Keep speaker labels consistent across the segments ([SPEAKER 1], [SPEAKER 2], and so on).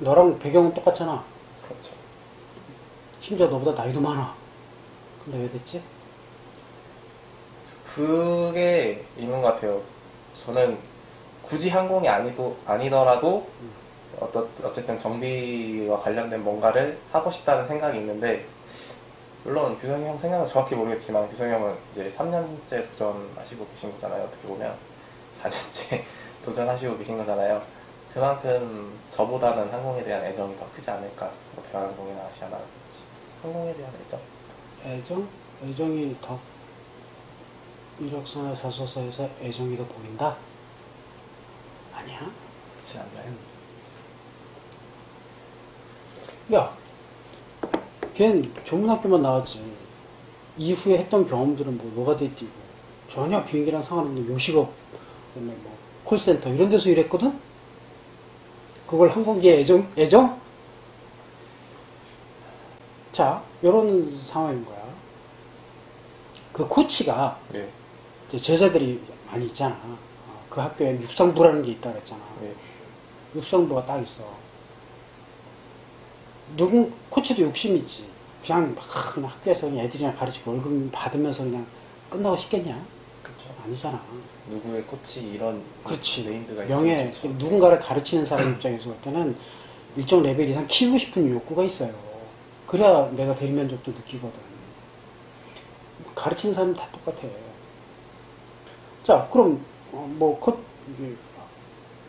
[SPEAKER 1] 너랑 배경은 똑같잖아.
[SPEAKER 2] 그렇죠.
[SPEAKER 1] 심지어 너보다 나이도 많아. 근데 왜 됐지?
[SPEAKER 2] 그게 있는 것 같아요. 저는 굳이 항공이 아니도, 아니더라도 어떠, 어쨌든 정비와 관련된 뭔가를 하고 싶다는 생각이 있는데 물론 규성이 형 생각은 정확히 모르겠지만 규성이 형은 이제 3년째 도전하시고 계신 거잖아요. 어떻게 보면 4년째 도전하시고 계신 거잖아요. 그만큼 저보다는 항공에 대한 애정이 더 크지 않을까. 뭐 대한항공이나 아시아나라든지 항공에 대한 애정.
[SPEAKER 1] 애정? 애정이 더 이력서나 자소서에서 애정이 더 보인다? 아니야.
[SPEAKER 2] 그렇지 않나요?
[SPEAKER 1] 야, 걘 조문학교만 나왔지. 이후에 했던 경험들은 뭐 노가다에 뛰고 전혀 비행기랑 상관없는 요식업, 그다음에 뭐 콜센터 이런 데서 일했거든? 그걸 항공기에 애정, 애정? 자, 이런 상황인 거야. 그 코치가
[SPEAKER 2] 네.
[SPEAKER 1] 이제 제자들이 많이 있잖아. 어, 그 학교에 육상부라는 게 있다 그랬잖아.
[SPEAKER 2] 네.
[SPEAKER 1] 육상부가 딱 있어. 누군 코치도 욕심 있지. 그냥 막 학교에서 그냥 애들이랑 가르치고 월급 받으면서 그냥 끝나고 싶겠냐? 아니잖아.
[SPEAKER 2] 누구의 코치 이런
[SPEAKER 1] 그렇지.
[SPEAKER 2] named가
[SPEAKER 1] 명예
[SPEAKER 2] 좋죠.
[SPEAKER 1] 누군가를 가르치는 사람 입장에서 볼 때는 일정 레벨 이상 키우고 싶은 욕구가 있어요. 그래야 내가 대리만족도 느끼거든. 가르치는 사람 다 똑같아. 자, 그럼 어, 뭐 코, 이게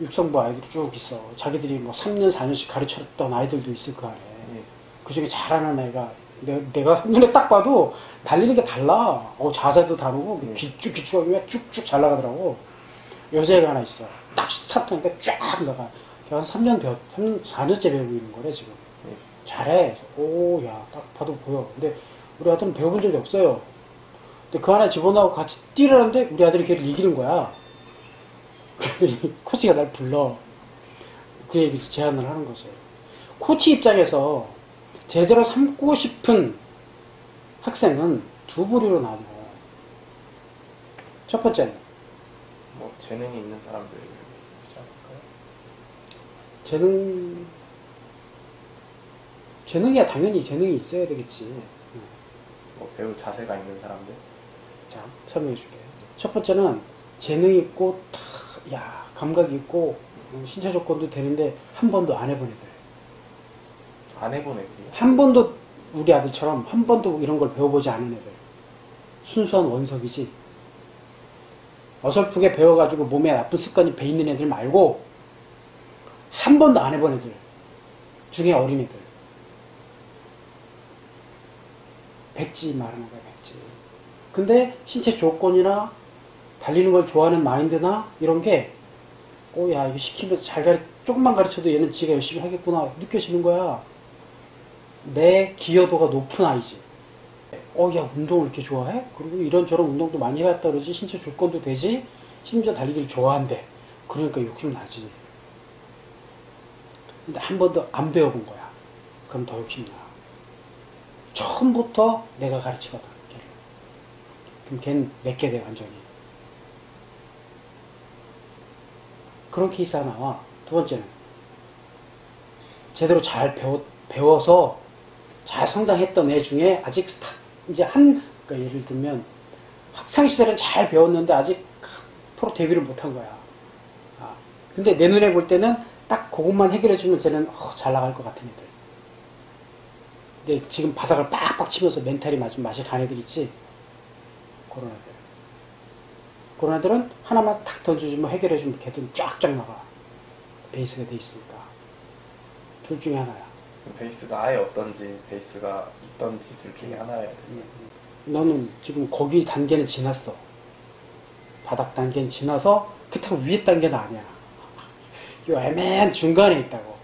[SPEAKER 1] 육성부 아이들이 쭉 있어. 자기들이 뭐 3년, 4년씩 가르쳤던 아이들도 있을 거 아니야.
[SPEAKER 2] 예.
[SPEAKER 1] 그 중에 잘하는 애가 내가, 내가 눈에 딱 봐도 달리는 게 달라. 어, 자세도 다르고
[SPEAKER 2] 네.
[SPEAKER 1] 길쭉길쭉하게 그냥 쭉쭉 잘 나가더라고. 여자애가 하나 있어. 딱 스타트하니까 쫙 나가. 걔가 한 3년 배웠, 3년, 4년째 배우고 있는 거래 지금.
[SPEAKER 2] 예.
[SPEAKER 1] 잘해. 오, 야, 딱 봐도 보여. 근데 우리 아들은 배워본 적이 없어요. 근데 그 하나 집어넣고 같이 뛰라는데 우리 아들이 걔를 이기는 거야. 이 코치가 날 불러. 그 얘기 제안을 하는 거지. 코치 입장에서 제대로 삼고 싶은 학생은 두 부류로 나눠. 첫 번째는
[SPEAKER 2] 뭐 재능이 있는 사람들이지 않을까요?
[SPEAKER 1] 재능, 재능이야 당연히 재능이 있어야 되겠지.
[SPEAKER 2] 뭐 배울 자세가 있는 사람들.
[SPEAKER 1] 자, 설명해 줄게. 첫 번째는 재능 있고, 탁, 야, 감각이 있고, 음, 신체 조건도 되는데, 한 번도 안 해본 애들.
[SPEAKER 2] 안 해본 애들이요.
[SPEAKER 1] 한 번도, 우리 아들처럼 한 번도 이런 걸 배워보지 않은 애들. 순수한 원석이지. 어설프게 배워가지고 몸에 나쁜 습관이 배 있는 애들 말고, 한 번도 안 해본 애들. 중에 어린애들. 백지 말하는 거야, 백지. 근데 신체 조건이나 달리는 걸 좋아하는 마인드나 이런 게, 어, 야, 이거 시키면서 잘 가르, 조금만 가르쳐도 얘는 지가 열심히 하겠구나, 느껴지는 거야. 내 기여도가 높은 아이지. 어, 야, 운동을 이렇게 좋아해? 그리고 이런저런 운동도 많이 해봤다 그러지, 신체 조건도 되지, 심지어 달리기를 좋아한대. 그러니까 욕심 나지. 근데 한 번도 안 배워본 거야. 그럼 더 욕심 나. 처음부터 내가 가르치거든, 걔를. 그럼 걔는 내게 돼, 완전히. 그런 케이스가 나와. 두 번째는, 제대로 잘 배워, 배워서 잘 성장했던 애 중에 아직 스타, 이제 한, 그러니까 예를 들면, 학창시절은 잘 배웠는데 아직 프로 데뷔를 못한 거야. 아, 근데 내 눈에 볼 때는 딱 그것만 해결해주면 쟤는 어, 잘 나갈 것 같은 애들. 근데 지금 바닥을 빡빡 치면서 멘탈이 맞은 맛이 간 애들 있지? 그런 애들. 그런 애들은 하나만 탁 던져주면 해결해주면 걔들은 쫙쫙 나가. 베이스가 돼 있으니까. 둘 중에 하나야.
[SPEAKER 2] 베이스가 아예 없던지 베이스가 있던지 둘 중에 하나여야 돼요.
[SPEAKER 1] 너는 지금 거기 단계는 지났어. 바닥 단계는 지나서 그렇다고 위에 단계는 아니야. 요 애매한 중간에 있다고.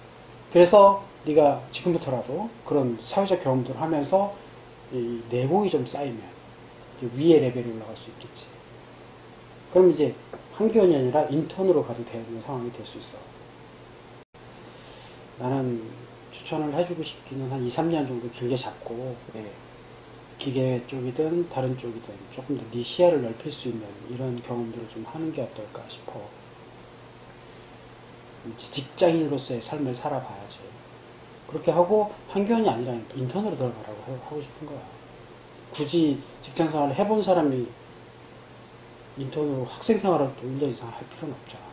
[SPEAKER 1] 그래서 네가 지금부터라도 그런 사회적 경험들을 하면서 이 내공이 좀 쌓이면 위에 레벨이 올라갈 수 있겠지. 그럼 이제 한기원이 아니라 인턴으로 가도 되는 상황이 될 수 있어. 나는 추천을 해주고 싶기는 한 2, 3년 정도 길게 잡고
[SPEAKER 2] 예.
[SPEAKER 1] 기계 쪽이든 다른 쪽이든 조금 더 네 시야를 넓힐 수 있는 이런 경험들을 좀 하는 게 어떨까 싶어. 직장인으로서의 삶을 살아봐야지. 그렇게 하고 한교원이 아니라 인턴으로 들어가라고 하- 하고 싶은 거야. 굳이 직장 생활을 해본 사람이 인턴으로 학생 생활을 또 1년 이상 할 필요는 없잖아.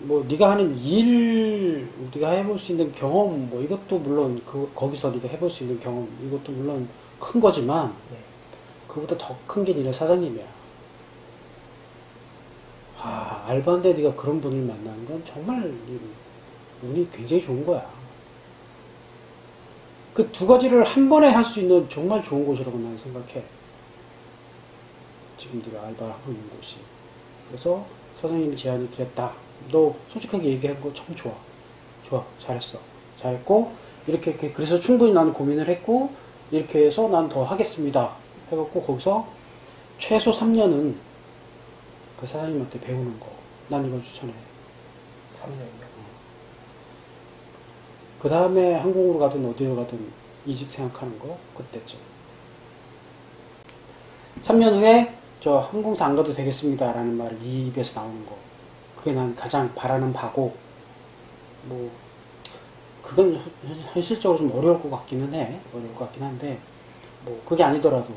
[SPEAKER 1] 뭐 네가 하는 일, 네가 해볼 수 있는 경험, 뭐 이것도 물론 그 거기서 네가 해볼 수 있는 경험, 이것도 물론 큰 거지만
[SPEAKER 2] 네.
[SPEAKER 1] 그보다 더 큰 게 니네 사장님이야. 아, 알바인데 네가 그런 분을 만나는 건 정말 이 운이 굉장히 좋은 거야. 그 두 가지를 한 번에 할 수 있는 정말 좋은 곳이라고 나는 생각해. 지금 네가 알바를 하고 있는 곳이. 그래서 사장님이 제안이 그랬다. 너 솔직하게 얘기한 거 참 좋아. 좋아. 잘했어. 잘했고, 이렇게, 이렇게, 그래서 충분히 나는 고민을 했고, 이렇게 해서 난 더 하겠습니다. 해갖고 거기서 최소 3년은 그 사장님한테 배우는 거. 난 이걸 추천해.
[SPEAKER 2] 3년이요.
[SPEAKER 1] 그 다음에 항공으로 가든 어디로 가든 이직 생각하는 거 그때쯤 3년 후에 저 항공사 안 가도 되겠습니다 라는 말을 네 입에서 나오는 거 그게 난 가장 바라는 바고 뭐 그건 현- 현실적으로 좀 어려울 것 같기는 해 어려울 것 같긴 한데 뭐 그게 아니더라도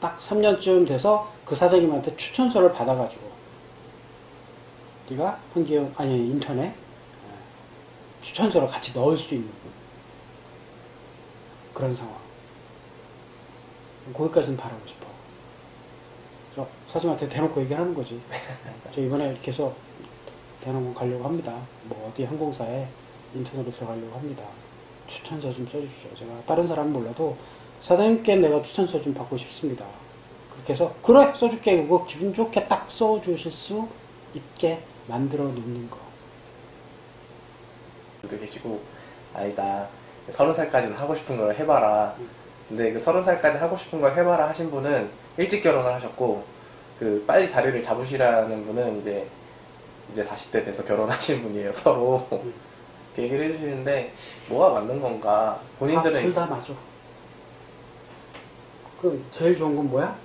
[SPEAKER 1] 딱 3년쯤 돼서 그 사장님한테 추천서를 받아가지고 네가 한기영 아니 인턴에 추천서를 같이 넣을 수 있는 그런 상황. 거기까지는 바라고 싶어. 저 사장님한테 대놓고 얘기하는 거지. 저 이번에 이렇게 해서 대놓고 가려고 합니다. 뭐 어디 항공사에 인턴으로 들어가려고 합니다. 추천서 좀 써주십시오. 제가 다른 사람은 몰라도 사장님께 내가 추천서 좀 받고 싶습니다. 그렇게 해서 그래 써줄게 그거 기분 좋게 딱 써주실 수 있게 만들어 놓는 거.
[SPEAKER 2] 분도 계시고 아니다 서른 살까지는 하고 싶은 걸 해봐라 근데 그 서른 살까지 하고 싶은 걸 해봐라 하신 분은 일찍 결혼을 하셨고 그 빨리 자리를 잡으시라는 분은 이제 이제 40대 돼서 결혼하신 분이에요 서로 얘기를 해주시는데 뭐가 맞는 건가 본인들은
[SPEAKER 1] 둘다 맞아. 그 제일 좋은 건 뭐야?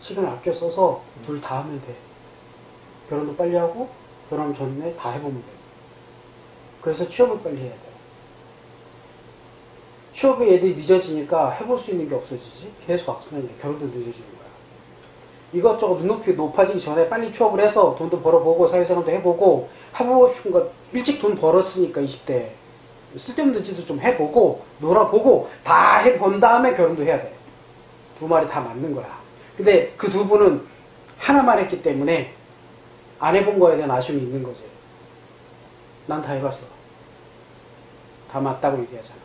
[SPEAKER 1] 시간 아껴 써서 둘 다 하면 돼. 결혼도 빨리 하고 결혼 전에 다 해보면 돼. 그래서 취업을 빨리 해야 돼. 취업에 애들이 늦어지니까 해볼 수 있는 게 없어지지. 계속 악순환이야. 결혼도 늦어지는 거야. 이것저것 눈높이 높아지기 전에 빨리 취업을 해서 돈도 벌어보고 사회생활도 해보고 하고 싶은 거 일찍 돈 벌었으니까 20대 쓸데없는 짓도 좀 해보고 놀아보고 다 해본 다음에 결혼도 해야 돼. 두 말이 다 맞는 거야. 근데 그 두 분은 하나만 했기 때문에 안 해본 거에 대한 아쉬움이 있는 거지. 난 다 해봤어. 다 맞다고 얘기하잖아.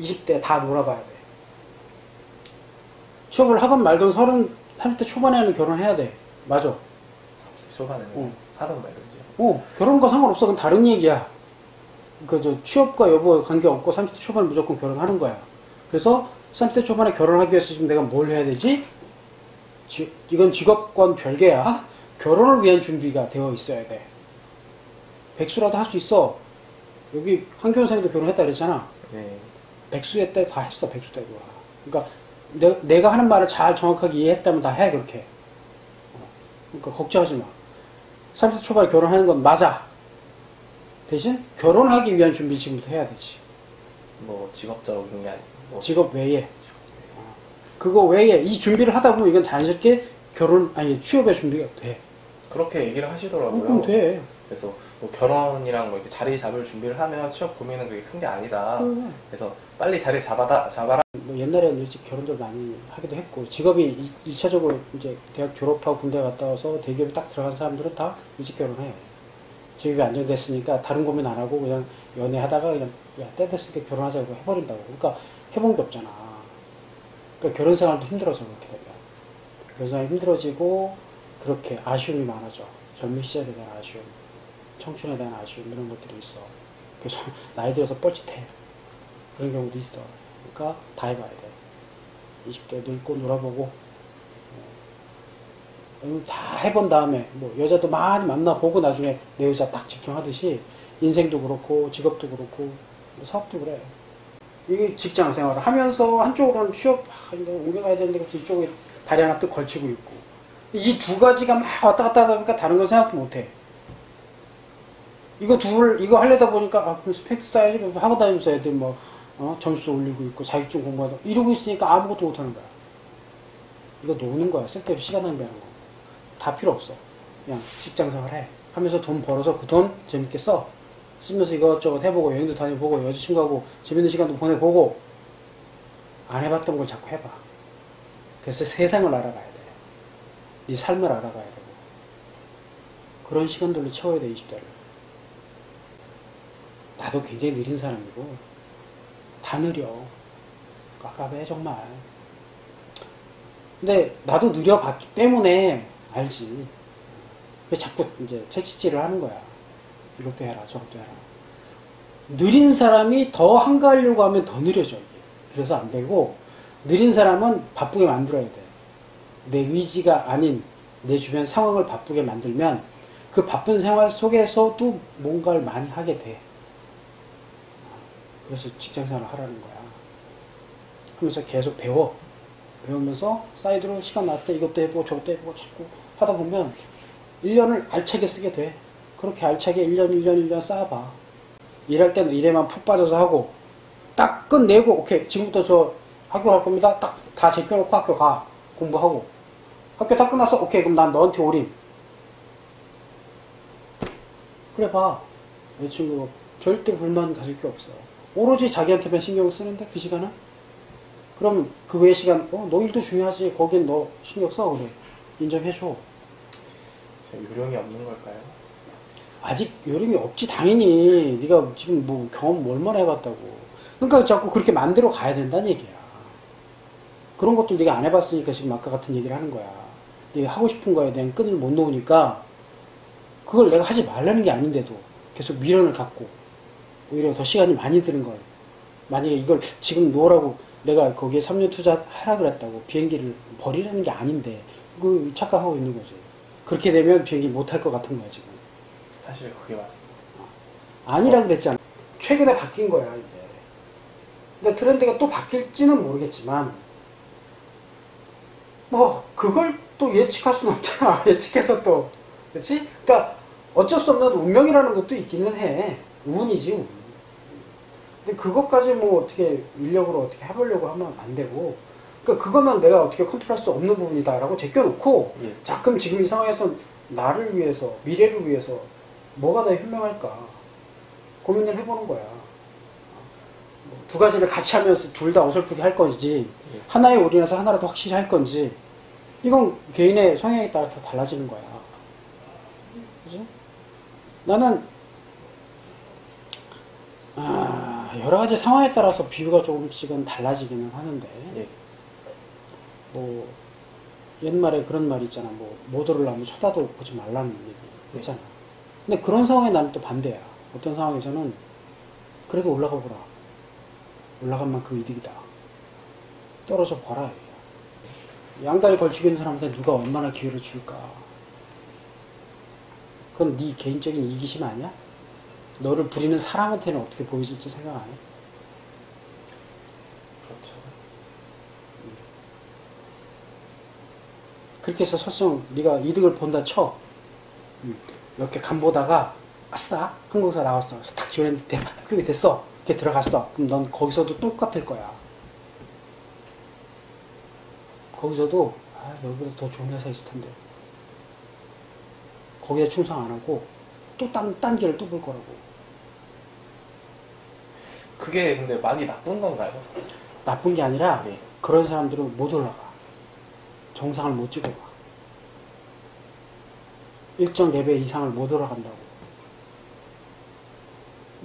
[SPEAKER 1] 20대 다 놀아봐야 돼. 취업을 하건 말건 30, 30대 초반에는 결혼해야 돼. 맞아.
[SPEAKER 2] 30대 초반에는
[SPEAKER 1] 응.
[SPEAKER 2] 하던 말든지
[SPEAKER 1] 어, 결혼과 상관없어. 그건 다른 얘기야. 그, 저, 취업과 여부 관계없고 30대 초반에 무조건 결혼하는 거야. 그래서 30대 초반에 결혼하기 위해서 지금 내가 뭘 해야 되지? 지- 이건 직업과는 별개야. 결혼을 위한 준비가 되어 있어야 돼. 백수라도 할 수 있어. 여기 한교원생도 결혼했다 그랬잖아.
[SPEAKER 2] 네.
[SPEAKER 1] 백수의 때 다 했어, 백수 때도. 그러니까 내, 내가 하는 말을 잘 정확하게 이해했다면 다 해, 그렇게. 어, 그러니까 걱정하지 마. 30대 초반에 결혼하는 건 맞아. 대신 결혼하기 위한 준비 지금부터 해야 되지.
[SPEAKER 2] 뭐 직업적인 게 아니고 뭐
[SPEAKER 1] 직업 외에.
[SPEAKER 2] 직업.
[SPEAKER 1] 그거 외에 이 준비를 하다 보면 이건 자연스럽게 결혼, 아니, 취업의 준비가 돼.
[SPEAKER 2] 그렇게 얘기를
[SPEAKER 1] 어,
[SPEAKER 2] 하시더라고요
[SPEAKER 1] 그럼 돼.
[SPEAKER 2] 그래서 뭐 결혼이랑 뭐 이렇게 자리 잡을 준비를 하면 취업 고민은 그렇게 큰 게 아니다
[SPEAKER 1] 음.
[SPEAKER 2] 그래서 빨리 자리 잡아다 잡아라
[SPEAKER 1] 뭐 옛날에는 일찍 결혼들 많이 하기도 했고 직업이 1차적으로 이제 대학 졸업하고 군대 갔다 와서 대기업에 딱 들어간 사람들은 다 일찍 결혼해. 직업이 안정됐으니까 다른 고민 안 하고 그냥 연애하다가 그냥 야, 때 됐으니까 결혼하자고 해버린다고. 그러니까 해본 게 없잖아. 그러니까 결혼 생활도 힘들어서 그렇게 되면. 결혼 생활이 힘들어지고 그렇게 아쉬움이 많아져. 젊은 시절에 대한 아쉬움, 청춘에 대한 아쉬움 이런 것들이 있어. 그래서 나이 들어서 뻘짓해. 그런 경우도 있어. 그러니까 다 해봐야 돼. 20대 늙고 놀아보고 어, 다 해본 다음에 뭐 여자도 많이 만나보고 나중에 내 여자 딱 집중하듯이 인생도 그렇고 직업도 그렇고 뭐 사업도 그래. 이게 직장 생활을 하면서 한쪽으로는 취업 아, 옮겨가야 되는데 그래서 이쪽에 다리 하나 뜩 걸치고 있고 이 두 가지가 막 왔다 갔다 하다 보니까 다른 건 생각도 못해. 이거 둘 이거 하려다 보니까 아 그럼 스펙 그럼 하고 다니면서 애들 뭐 어, 점수 올리고 있고 자격증 공부하고 이러고 있으니까 아무것도 못하는 거야. 이거 노는 거야. 쓸데없이 시간 낭비하는 거. 다 필요 없어. 그냥 직장 생활 해. 하면서 돈 벌어서 그 돈 재밌게 써. 쓰면서 이것저것 해보고 여행도 다녀보고 여자친구하고 재밌는 시간도 보내보고 안 해봤던 걸 자꾸 해봐. 그래서 세상을 알아가야 돼. 네 삶을 알아가야 되고 그런 시간들로 채워야 돼 20대를. 나도 굉장히 느린 사람이고 다 느려. 깝깝해 정말. 근데 나도 느려봤기 때문에 알지. 그 자꾸 이제 채찍질을 하는 거야. 이것도 해라, 저것도 해라. 느린 사람이 더 한가하려고 하면 더 느려져, 이게. 그래서 안 되고, 느린 사람은 바쁘게 만들어야 돼. 내 의지가 아닌 내 주변 상황을 바쁘게 만들면 그 바쁜 생활 속에서도 뭔가를 많이 하게 돼. 그래서 직장 생활을 하라는 거야. 하면서 계속 배워. 배우면서 사이드로 시간 날 때 이것도 해보고 저것도 해보고 자꾸 하다 보면 1년을 알차게 쓰게 돼. 그렇게 알차게 1년, 1년, 1년 쌓아봐. 일할 때는 일에만 푹 빠져서 하고, 딱 끝내고, 오케이, 지금부터 저 학교 갈 겁니다. 딱 다 제껴놓고 학교 가. 공부하고. 학교 다 끝났어. 오케이, 그럼 난 너한테 올인. 그래 봐. 여자친구가 절대 불만 가질 게 없어. 오로지 자기한테만 신경을 쓰는데, 그 시간은? 그럼 그 외의 시간, 어, 너 일도 중요하지. 거긴 너 신경 써. 그래. 인정해줘.
[SPEAKER 2] 제가 요령이 없는 걸까요?
[SPEAKER 1] 아직 요령이 없지 당연히 네가 지금 뭐 경험 얼마나 해봤다고 그러니까 자꾸 그렇게 만들어 가야 된다는 얘기야 그런 것도 네가 안 해봤으니까 지금 아까 같은 얘기를 하는 거야 네가 하고 싶은 거에 대한 끈을 못 놓으니까 그걸 내가 하지 말라는 게 아닌데도 계속 미련을 갖고 오히려 더 시간이 많이 드는 걸 만약에 이걸 지금 놓으라고 내가 거기에 3년 투자하라 그랬다고 비행기를 버리라는 게 아닌데 그 착각하고 있는 거지 그렇게 되면 비행기 못할것 같은 거야 지금
[SPEAKER 2] 사실 그게 맞습니다.
[SPEAKER 1] 아니라 그랬잖아. 최근에 바뀐 거야, 이제. 근데 트렌드가 또 바뀔지는 모르겠지만, 뭐, 그걸 또 예측할 수는 없잖아. 예측해서 또. 그렇지? 그러니까 어쩔 수 없는 운명이라는 것도 있기는 해. 운이지, 운. 근데 그것까지 뭐 어떻게 인력으로 어떻게 해보려고 하면 안 되고, 그러니까 그거는 내가 어떻게 컨트롤할 수 없는 부분이다라고 제껴놓고,
[SPEAKER 2] 예.
[SPEAKER 1] 자, 그럼 지금 이 상황에서 나를 위해서, 미래를 위해서 뭐가 더 현명할까? 고민을 해보는 거야. 뭐두 가지를 같이 하면서 둘 다 어설프게 할 건지,
[SPEAKER 2] 예.
[SPEAKER 1] 하나에 올인해서 하나라도 확실히 할 건지, 이건 개인의 성향에 따라 다 달라지는 거야. 그지? 나는, 아, 여러 가지 상황에 따라서 비유가 조금씩은 달라지기는 하는데,
[SPEAKER 2] 예.
[SPEAKER 1] 뭐 옛말에 그런 말이 있잖아. 뭐 모도를 나면 쳐다도 보지 말라는 얘기 있잖아. 근데 그런 상황에 나는 또 반대야. 어떤 상황에서는 그래도 올라가 보라. 올라간 만큼 이득이다. 떨어져 봐라. 양다리 걸치고 있는 사람한테 누가 얼마나 기회를 줄까? 그건 네 개인적인 이기심 아니야? 너를 부리는 사람한테는 어떻게 보여질지 생각 안 해?
[SPEAKER 2] 그렇죠.
[SPEAKER 1] 그렇게 해서 설령 네가 이득을 본다 쳐. 음, 이렇게 간 보다가 아싸 항공사 나왔어. 그래서 딱 지원했는데 그게 됐어. 이렇게 들어갔어. 그럼 넌 거기서도 똑같을 거야. 거기서도 아, 여기보다 더 좋은 회사 있을 텐데. 거기에 충성 안 하고 또 딴 딴 길을 또 볼 거라고.
[SPEAKER 2] 그게 근데 많이 나쁜 건가요?
[SPEAKER 1] 나쁜 게 아니라
[SPEAKER 2] 예.
[SPEAKER 1] 그런 사람들은 못 올라가. 정상을 못 찍어가. 일정 레벨 이상을 못 올라간다고.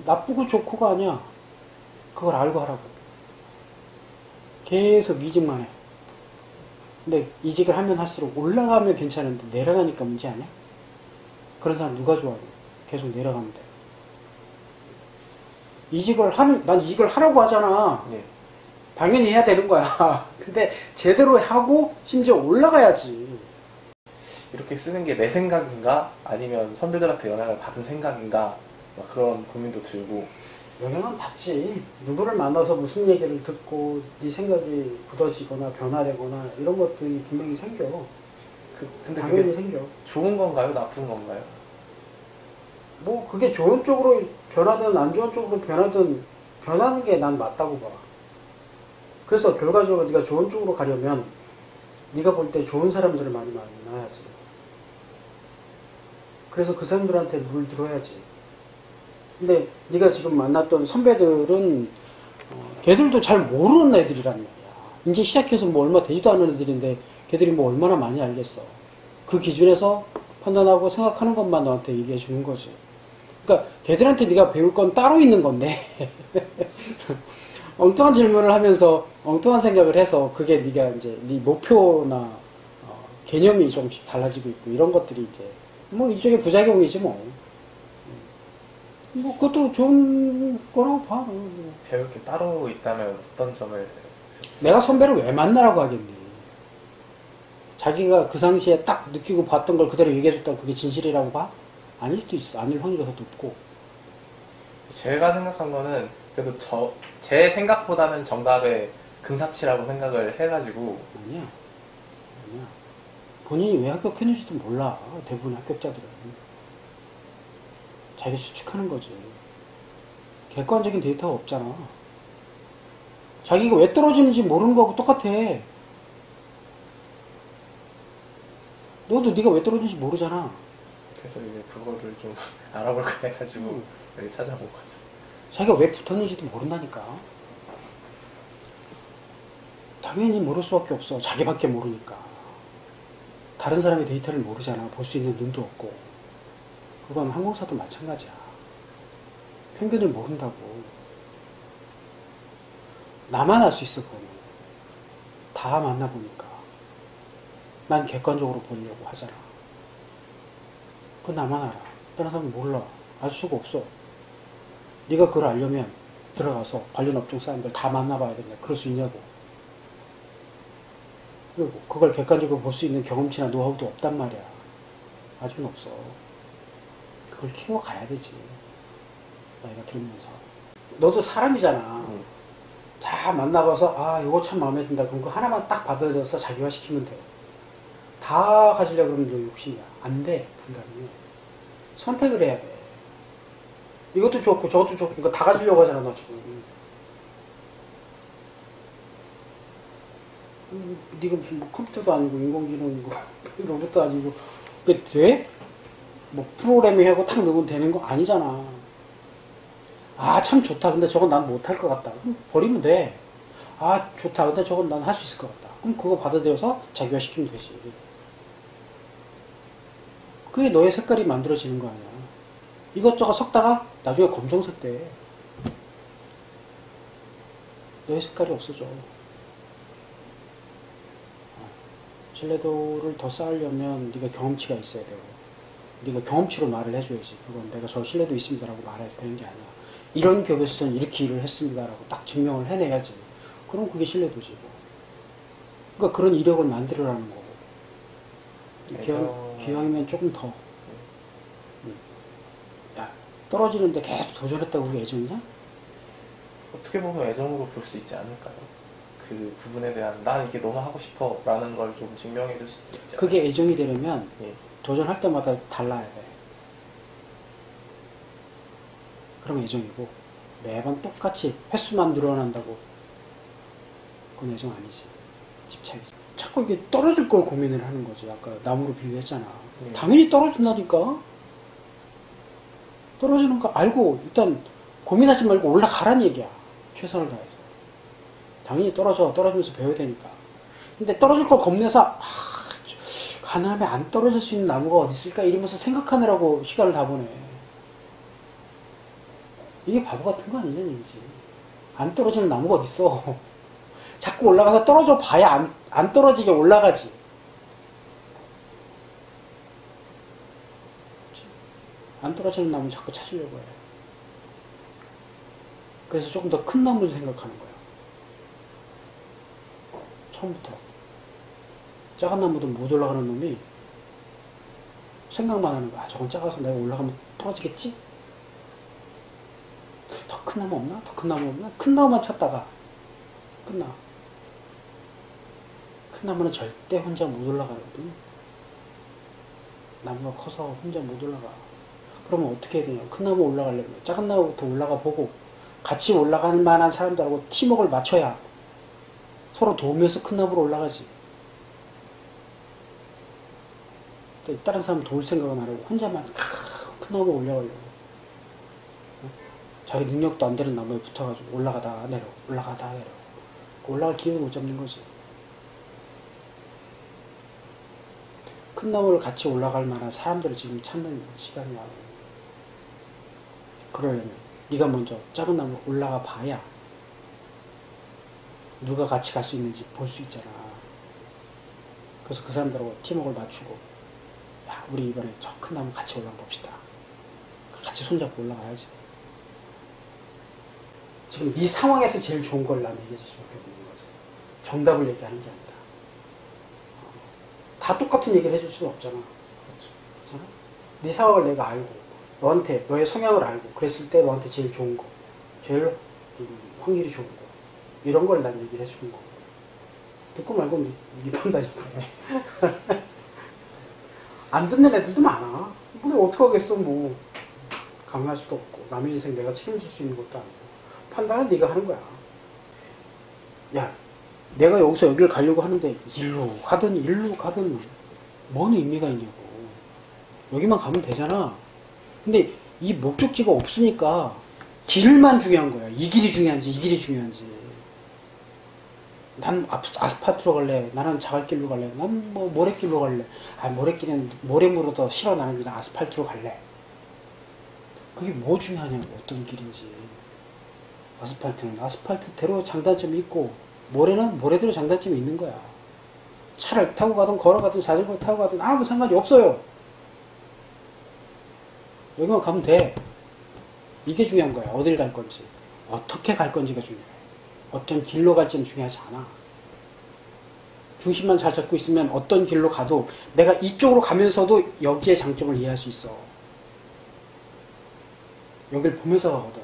[SPEAKER 1] 나쁘고 좋고가 아니야. 그걸 알고 하라고. 계속 이직만 해. 근데 이직을 하면 할수록 올라가면 괜찮은데 내려가니까 문제 아니야? 그런 사람 누가 좋아해? 계속 내려가는데. 이직을 하는, 난 이직을 하라고 하잖아.
[SPEAKER 2] 예.
[SPEAKER 1] 당연히 해야 되는 거야. 근데 제대로 하고 심지어 올라가야지.
[SPEAKER 2] 이렇게 쓰는 게 내 생각인가? 아니면 선배들한테 영향을 받은 생각인가? 막 그런 고민도 들고
[SPEAKER 1] 영향은 받지. 누구를 만나서 무슨 얘기를 듣고 네 생각이 굳어지거나 변화되거나 이런 것들이 분명히 생겨.
[SPEAKER 2] 그, 근데
[SPEAKER 1] 당연히
[SPEAKER 2] 그게
[SPEAKER 1] 생겨.
[SPEAKER 2] 좋은 건가요? 나쁜 건가요?
[SPEAKER 1] 뭐 그게 좋은 쪽으로 변하든 안 좋은 쪽으로 변하든 변하는 게 난 맞다고 봐. 그래서 결과적으로 네가 좋은 쪽으로 가려면 네가 볼 때 좋은 사람들을 많이 만나야지. 그래서 그 사람들한테 물 들어야지. 근데 네가 지금 만났던 선배들은 어, 걔들도 잘 모르는 애들이란 말이야. 이제 시작해서 뭐 얼마 되지도 않은 애들인데 걔들이 뭐 얼마나 많이 알겠어. 그 기준에서 판단하고 생각하는 것만 너한테 얘기해 주는 거지. 그러니까 걔들한테 네가 배울 건 따로 있는 건데 엉뚱한 질문을 하면서 엉뚱한 생각을 해서 그게 네가 이제 네 목표나 어, 개념이 조금씩 달라지고 있고 이런 것들이 이제 뭐 일종의 부작용이지 뭐. 뭐 그것도 좋은 거라고 봐. 뭐.
[SPEAKER 2] 배울 게 따로 있다면 어떤 점을
[SPEAKER 1] 내가 선배를 왜 만나라고 하겠니? 자기가 그 당시에 딱 느끼고 봤던 걸 그대로 얘기해줬다고 그게 진실이라고 봐? 아닐 수도 있어. 아닐 확률이 더 높고.
[SPEAKER 2] 제가 생각한 거는 그래도 저 제 생각보다는 정답의 근사치라고 생각을 해가지고
[SPEAKER 1] 아니야. 아니야. 본인이 왜 합격했는지도 몰라. 대부분 합격자들은. 자기가 추측하는 거지. 객관적인 데이터가 없잖아. 자기가 왜 떨어지는지 모르는 거하고 똑같아. 너도 네가 왜 떨어지는지 모르잖아.
[SPEAKER 2] 그래서 이제 그거를 좀 알아볼까 해가지고
[SPEAKER 1] 음.
[SPEAKER 2] 여기 찾아본 거죠.
[SPEAKER 1] 자기가 왜 붙었는지도 모른다니까. 당연히 모를 수밖에 없어. 자기밖에 모르니까. 다른 사람의 데이터를 모르잖아. 볼 수 있는 눈도 없고. 그건 항공사도 마찬가지야. 평균을 모른다고. 나만 알 수 있어, 그거는. 다 만나보니까. 난 객관적으로 보려고 하잖아. 그건 나만 알아. 다른 사람은 몰라. 알 수가 없어. 네가 그걸 알려면 들어가서 관련 업종 사람들 다 만나봐야 된다. 그럴 수 있냐고. 그리고 그걸 객관적으로 볼 수 있는 경험치나 노하우도 없단 말이야. 아직은 없어. 그걸 키워가야 되지. 나이가 들면서. 너도 사람이잖아.
[SPEAKER 2] 음.
[SPEAKER 1] 다 만나봐서 아 이거 참 마음에 든다. 그럼 그 하나만 딱 받아들여서 자기화시키면 돼. 다 가지려고 그러면 너 욕심이야. 안 돼. 인간이. 선택을 해야 돼. 이것도 좋고 저것도 좋고 이거 다 가지려고 하잖아 너 지금. 음, 네가 무슨 뭐 컴퓨터도 아니고 인공지능이고 로봇도 아니고 그게 돼? 뭐 프로그래밍 하고 탁 넣으면 되는 거 아니잖아. 아 참 좋다. 근데 저건 난 못할 것 같다. 그럼 버리면 돼. 아 좋다. 근데 저건 난 할 수 있을 것 같다. 그럼 그거 받아들여서 자기화 시키면 되지. 그게 너의 색깔이 만들어지는 거 아니야. 이것저것 섞다가 나중에 검정색 돼. 너의 색깔이 없어져. 어. 신뢰도를 더 쌓으려면 네가 경험치가 있어야 되고 네가 경험치로 말을 해줘야지. 그건 내가 저 신뢰도 있습니다라고 말해도 되는 게 아니야. 이런 기업에서는 이렇게 일을 했습니다라고 딱 증명을 해내야지. 그럼 그게 신뢰도지. 뭐. 그러니까 그런 이력을 만들어라는 거고.
[SPEAKER 2] 애정-
[SPEAKER 1] 기왕이면 조금 더. 음. 야, 떨어지는데 계속 도전했다고 그게 애정이냐?
[SPEAKER 2] 어떻게 보면 애정으로 볼 수 있지 않을까요? 그 부분에 대한 난 이게 너무 하고 싶어 라는 걸 좀 증명해 줄 수도 있잖아요.
[SPEAKER 1] 그게 애정이 되려면
[SPEAKER 2] 예.
[SPEAKER 1] 도전할 때마다 달라야 돼. 그럼 애정이고 매번 똑같이 횟수만 늘어난다고 그건 애정 아니지. 집착이지. 자꾸 이게 떨어질 걸 고민을 하는 거지. 아까 나무로 비유했잖아.
[SPEAKER 2] 네.
[SPEAKER 1] 당연히 떨어진다니까. 떨어지는 거 알고 일단 고민하지 말고 올라가란 얘기야. 최선을 다해서. 당연히 떨어져. 떨어지면서 배워야 되니까. 근데 떨어질 걸 겁내서 아, 저- 가능하면 안 떨어질 수 있는 나무가 어디 있을까 이러면서 생각하느라고 시간을 다 보내. 이게 바보 같은 거 아니냐는 얘기지. 안 떨어지는 나무가 어디 있어. 자꾸 올라가서 떨어져 봐야 안, 안 떨어지게 올라가지. 안 떨어지는 나무 자꾸 찾으려고 해. 그래서 조금 더 큰 나무를 생각하는 거야. 처음부터. 작은 나무도 못 올라가는 놈이 생각만 하는 거야. 아, 저건 작아서 내가 올라가면 떨어지겠지? 더 큰 나무 없나? 더 큰 나무 없나? 큰 나무만 찾다가 끝나. 큰 나무는 절대 혼자 못 올라가거든. 나무가 커서 혼자 못 올라가. 그러면 어떻게 해야 되냐? 큰 나무 올라가려면 작은 나무부터 올라가 보고 같이 올라갈 만한 사람들하고 팀워크를 맞춰야 서로 도우면서 큰 나무로 올라가지. 다른 사람 도울 생각은 안 하고 혼자만 크- 큰 나무 올라가려고. 어? 자기 능력도 안 되는 나무에 붙어가지고 올라가다 내려, 올라가다 내려. 그 올라갈 기회를 못 잡는 거지. 큰 나무를 같이 올라갈 만한 사람들을 지금 찾는 시간이야. 그러려면 네가 먼저 작은 나무 올라가 봐야 누가 같이 갈 수 있는지 볼 수 있잖아. 그래서 그 사람들하고 팀워크를 맞추고 야 우리 이번에 저 큰 나무 같이 올라가 봅시다. 같이 손잡고 올라가야지. 지금 이 상황에서 제일 좋은 걸 난 얘기해 줄 수밖에 없는 거지. 정답을 얘기하는 게 아니라. 어, 다 똑같은 얘기를 해줄 수는 없잖아.
[SPEAKER 2] 그렇죠.
[SPEAKER 1] 네 상황을 내가 알고 너한테 너의 성향을 알고 그랬을 때 너한테 제일 좋은 거 제일 음, 확률이 좋은 거 이런 걸 난 얘기를 해주는 거고 듣고 말고 네, 네 판단이고. 안 듣는 애들도 많아. 뭐 어떻게 하겠어 뭐. 강요할 수도 없고 남의 인생 내가 책임질 수 있는 것도 아니고. 판단은 네가 하는 거야. 야 내가 여기서 여기를 가려고 하는데 일로 가든 일로 가든 뭔 의미가 있냐고 여기만 가면 되잖아. 근데 이 목적지가 없으니까 길만 중요한 거야. 이 길이 중요한지 이 길이 중요한지. 난 아- 아스팔트로 갈래. 나는 자갈길로 갈래. 난 뭐 모래길로 갈래. 아 모래길은 모래물로 더 싫어. 나는 그냥 아스팔트로 갈래. 그게 뭐 중요하냐고 어떤 길인지. 아스팔트는 아스팔트대로 장단점이 있고 모래는 모래대로 장단점이 있는 거야. 차를 타고 가든 걸어가든 자전거 타고 가든 아무 상관이 없어요. 여기만 가면 돼. 이게 중요한 거야. 어딜 갈 건지. 어떻게 갈 건지가 중요해. 어떤 길로 갈지는 중요하지 않아. 중심만 잘 잡고 있으면 어떤 길로 가도 내가 이쪽으로 가면서도 여기에 장점을 이해할 수 있어. 여길 보면서 가거든.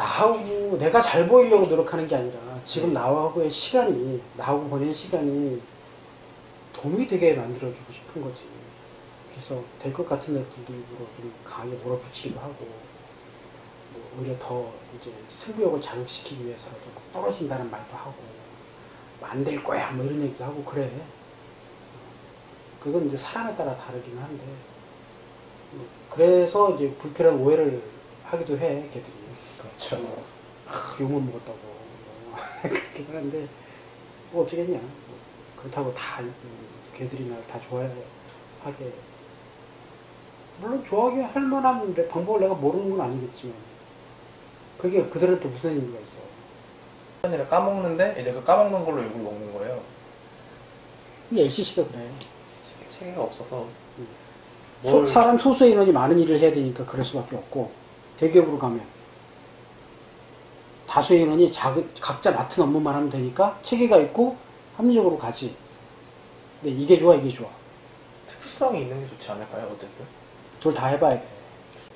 [SPEAKER 1] 나하고 내가 잘 보이려고 노력하는 게 아니라 지금 나하고의 시간이, 나하고 보낸 시간이 도움이 되게 만들어주고 싶은 거지. 그래서 될 것 같은 애들도 일부러 좀 강하게 몰아붙이기도 하고 뭐 오히려 더 이제 승부욕을 자극시키기 위해서라도 막 떨어진다는 말도 하고 안 될 거야 뭐 이런 얘기도 하고 그래. 그건 이제 사람에 따라 다르긴 한데 뭐 그래서 이제 불필요한 오해를 하기도 해 걔들이
[SPEAKER 2] 그렇죠.
[SPEAKER 1] 아, 욕을 먹었다고. 뭐 그렇게 하는데 뭐 어쩌겠냐. 뭐 그렇다고 다 음, 걔들이 날 다 좋아하게. 물론 좋아하게 할 만한 내 방법을 내가 모르는 건 아니겠지만 그게 그들한테 무슨 의미가 있어
[SPEAKER 2] 시간을 까먹는데 이제 그 까먹는 걸로 욕을 먹는 거예요.
[SPEAKER 1] 근데 LCC가 그래.
[SPEAKER 2] 체계, 체계가 없어서.
[SPEAKER 1] 음.
[SPEAKER 2] 뭘
[SPEAKER 1] 소- 사람 소수의 인원이 많은 일을 해야 되니까 그럴 수밖에 없고 대기업으로 가면 다수의 인원이 작은, 각자 맡은 업무만 하면 되니까 체계가 있고 합리적으로 가지 근데 이게 좋아 이게 좋아
[SPEAKER 2] 특수성이 있는 게 좋지 않을까요? 어쨌든.
[SPEAKER 1] 둘 다 해봐야 돼.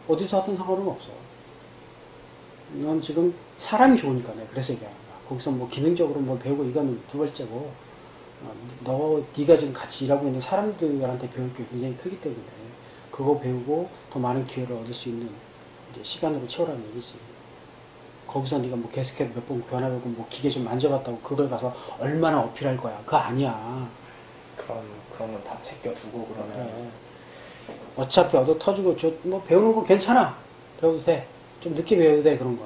[SPEAKER 1] 어디서 하든 상관은 없어. 넌 지금 사람이 좋으니까 내가 그래서 얘기하는 거야. 거기서 뭐 기능적으로 뭘 배우고 이거는 두 번째고 어, 너 네가 지금 같이 일하고 있는 사람들한테 배울 게 굉장히 크기 때문에 그거 배우고 더 많은 기회를 얻을 수 있는 시간으로 채우라는 얘기지. 거기서 네가 뭐 게스켓 몇 번 교환하고 뭐 기계 좀 만져봤다고 그걸 가서 얼마나 어필할 거야. 그거 아니야.
[SPEAKER 2] 그런 그런 건 다 제껴두고 그러면
[SPEAKER 1] 그래. 어차피 얻어 터지고 저 뭐 배우는 거 괜찮아. 배워도 돼. 좀 늦게 배워도 돼 그런 거.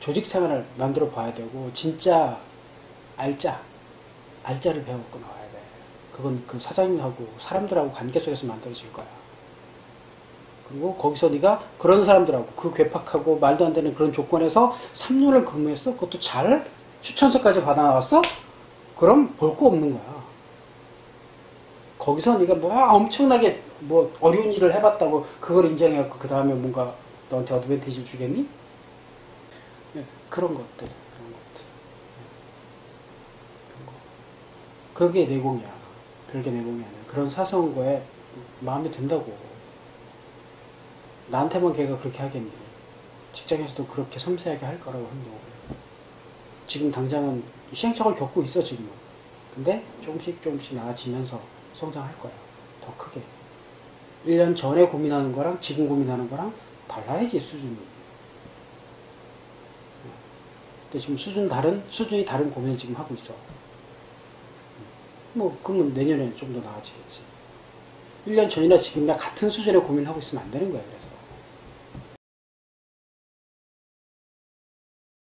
[SPEAKER 1] 조직 생활을 만들어 봐야 되고 진짜 알짜 알짜를 배워갖고 나와야 돼. 그건 그 사장님하고 사람들하고 관계 속에서 만들어질 거야. 그리고 거기서 네가 그런 사람들하고 그 괴팍하고 말도 안 되는 그런 조건에서 3년을 근무했어. 그것도 잘 추천서까지 받아 나왔어. 그럼 볼 거 없는 거야. 거기서 네가 뭐 엄청나게 뭐 어려운 일을 해봤다고 그걸 인정해갖고 그 다음에 뭔가 너한테 어드밴티지를 주겠니? 네, 그런 것들, 그런 것들. 네. 그런 거. 그게 내공이야. 별게 내공이 아니야. 그런 사소한 거에 마음에 든다고. 나한테만 걔가 그렇게 하겠니? 직장에서도 그렇게 섬세하게 할 거라고 행동을. 지금 당장은 시행착오를 겪고 있어, 지금은. 근데 조금씩 조금씩 나아지면서 성장할 거야. 더 크게. 1년 전에 고민하는 거랑 지금 고민하는 거랑 달라야지 수준이. 근데 지금 수준 다른 수준이 다른 고민을 지금 하고 있어. 뭐 그러면 내년에 좀더 나아지겠지. 1년 전이나 지금이나 같은 수준의 고민을 하고 있으면 안 되는 거야. 그래서